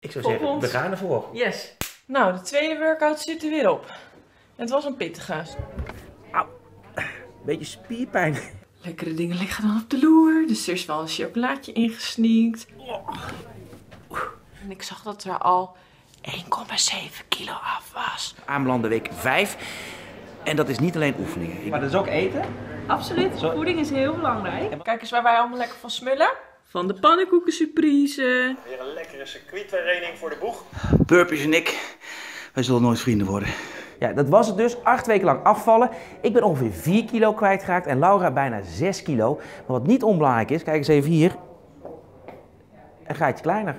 Ik zou zeggen, ons. we gaan ervoor. Yes. Nou, de tweede workout zit er weer op. Het was een pittige. Beetje spierpijn. Lekkere dingen liggen dan op de loer. Dus er is wel een chocolaatje ingesneakt. En ik zag dat er al 1,7 kilo af was. Aanbelande week 5. En dat is niet alleen oefeningen. Maar dat is ook eten? Absoluut. Voeding is heel belangrijk. Kijk eens waar wij allemaal lekker van smullen. Van de pannenkoeken surprise. Weer een lekkere circuittraining voor de boeg. Burpees en ik, wij zullen nooit vrienden worden. Ja, dat was het dus. Acht weken lang afvallen. Ik ben ongeveer 4 kilo kwijtgeraakt en Laura bijna 6 kilo. Maar wat niet onbelangrijk is, kijk eens even hier. Een gaatje kleiner.